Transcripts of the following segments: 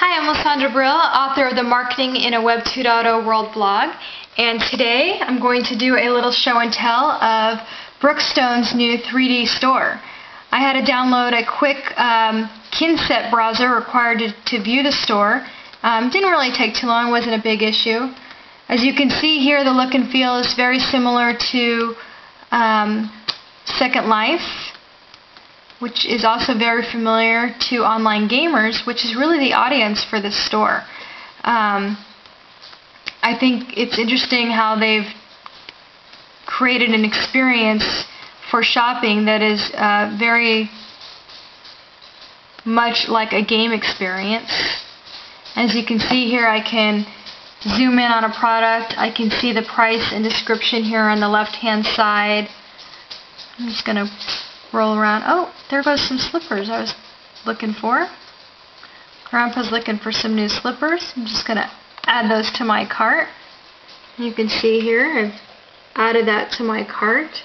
Hi, I'm LaSandra Brill, author of the Marketing in a Web 2.0 World blog, and today I'm going to do a little show and tell of Brookstone's new 3D store. I had to download a quick um, Kinset browser required to, to view the store. Um, didn't really take too long, wasn't a big issue. As you can see here, the look and feel is very similar to um, Second Life which is also very familiar to online gamers, which is really the audience for this store. Um, I think it's interesting how they've created an experience for shopping that is uh, very much like a game experience. As you can see here, I can zoom in on a product. I can see the price and description here on the left hand side. I'm just going to roll around. Oh, there goes some slippers I was looking for. Grandpa's looking for some new slippers. I'm just going to add those to my cart. You can see here I've added that to my cart.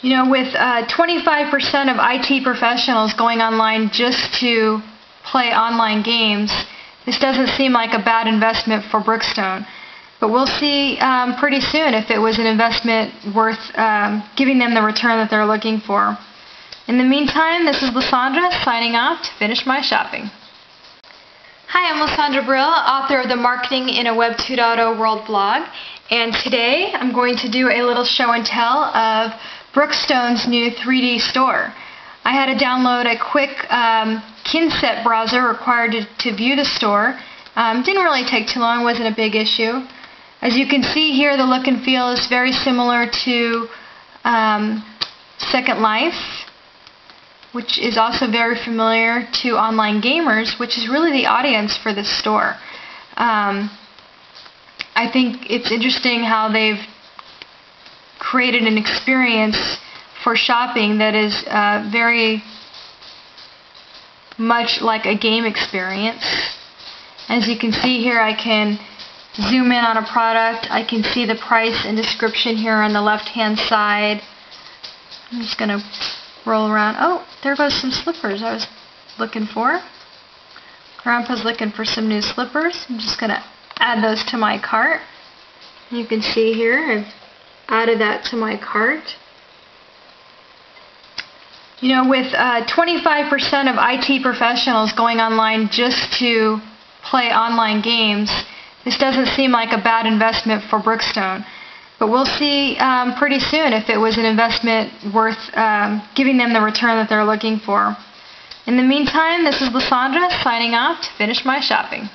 You know, with 25% uh, of IT professionals going online just to play online games, this doesn't seem like a bad investment for Brookstone. But we'll see um, pretty soon if it was an investment worth um, giving them the return that they're looking for. In the meantime, this is LaSandra signing off to finish my shopping. Hi, I'm LaSandra Brill, author of the Marketing in a Web 2.0 World blog, and today I'm going to do a little show and tell of Brookstone's new 3D store. I had to download a quick um, Kinset browser required to, to view the store. Um, didn't really take too long, wasn't a big issue. As you can see here, the look and feel is very similar to um, Second Life, which is also very familiar to online gamers, which is really the audience for this store. Um, I think it's interesting how they've created an experience for shopping that is uh, very much like a game experience. As you can see here, I can zoom in on a product. I can see the price and description here on the left hand side. I'm just going to roll around. Oh, there goes some slippers I was looking for. Grandpa's looking for some new slippers. I'm just going to add those to my cart. You can see here I've added that to my cart. You know, with 25% uh, of IT professionals going online just to play online games, this doesn't seem like a bad investment for Brookstone. But we'll see um, pretty soon if it was an investment worth um, giving them the return that they're looking for. In the meantime, this is LaSandra signing off to finish my shopping.